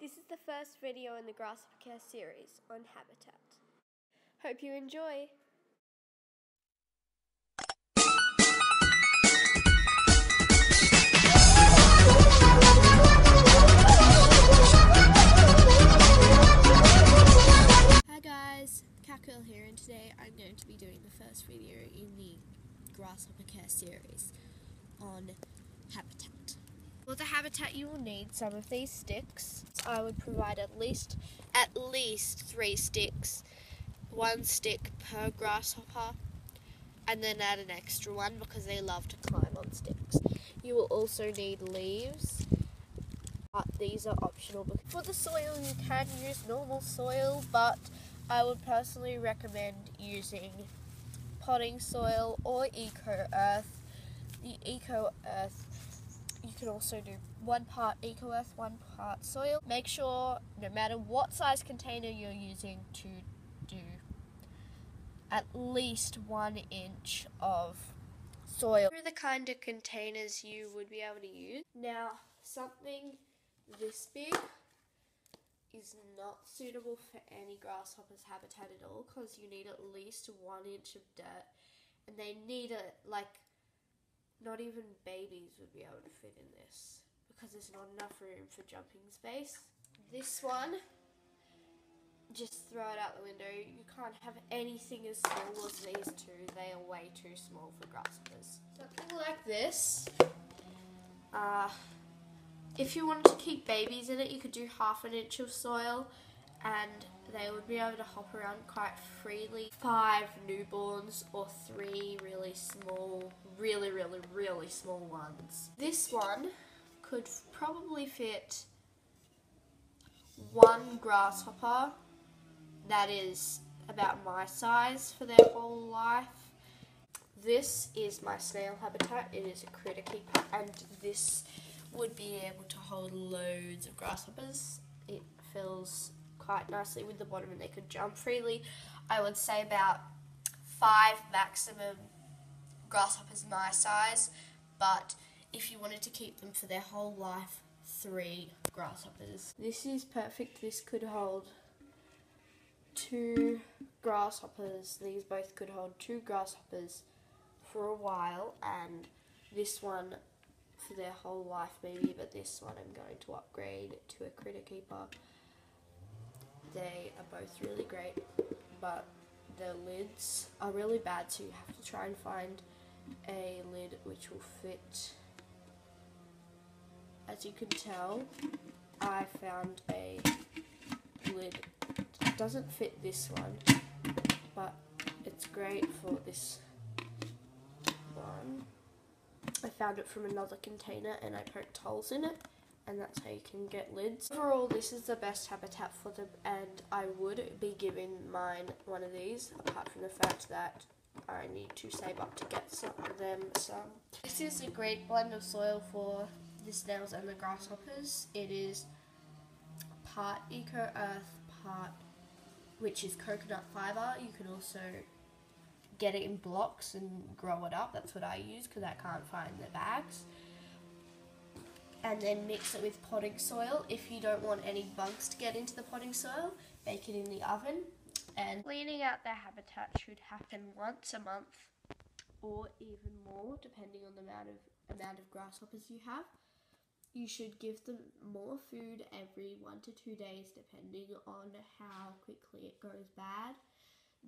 This is the first video in the Grasshopper Care series on habitat. Hope you enjoy! Hi guys, Catgirl here and today I'm going to be doing the first video in the Grasshopper Care series on habitat. For the habitat you will need some of these sticks. I would provide at least at least three sticks, one stick per grasshopper, and then add an extra one because they love to climb on sticks. You will also need leaves. But these are optional. For the soil, you can use normal soil, but I would personally recommend using potting soil or eco earth. The eco earth you can also do one part eco earth, one part soil. Make sure no matter what size container you're using to do at least one inch of soil. Here are the kind of containers you would be able to use. Now, something this big is not suitable for any grasshopper's habitat at all because you need at least one inch of dirt and they need it like not even babies would be able to fit in this because there's not enough room for jumping space. This one, just throw it out the window. You can't have anything as small as these two. They are way too small for grasshoppers. Something like this. Uh, if you wanted to keep babies in it, you could do half an inch of soil and they would be able to hop around quite freely. Five newborns or three really small, really, really, really small ones. This one could probably fit one grasshopper that is about my size for their whole life. This is my snail habitat. It is a critter keeper and this would be able to hold loads of grasshoppers. It fills quite nicely with the bottom and they could jump freely. I would say about five maximum grasshoppers my size, but if you wanted to keep them for their whole life, three grasshoppers. This is perfect. This could hold two grasshoppers. These both could hold two grasshoppers for a while, and this one for their whole life maybe, but this one I'm going to upgrade to a critter keeper. They are both really great, but the lids are really bad, so you have to try and find a lid which will fit. As you can tell, I found a lid. It doesn't fit this one, but it's great for this one. I found it from another container and I poked holes in it and that's how you can get lids. Overall, this is the best habitat for them and I would be giving mine one of these apart from the fact that I need to save up to get some of them some. This is a great blend of soil for the snails and the grasshoppers. It is part eco earth, part which is coconut fibre. You can also get it in blocks and grow it up. That's what I use because I can't find the bags. And then mix it with potting soil. If you don't want any bugs to get into the potting soil, bake it in the oven. And cleaning out their habitat should happen once a month or even more depending on the amount of amount of grasshoppers you have. You should give them more food every one to two days depending on how quickly it goes bad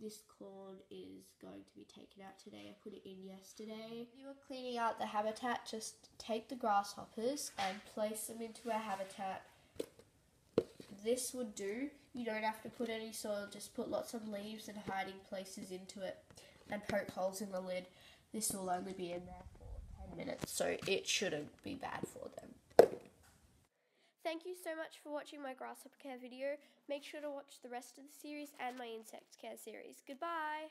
this corn is going to be taken out today. I put it in yesterday. If you are cleaning out the habitat, just take the grasshoppers and place them into a habitat. This would do. You don't have to put any soil, just put lots of leaves and hiding places into it and poke holes in the lid. This will only be in there for 10 minutes, so it shouldn't be bad for them. Thank you so much for watching my grasshopper care video. Make sure to watch the rest of the series and my insect care series. Goodbye!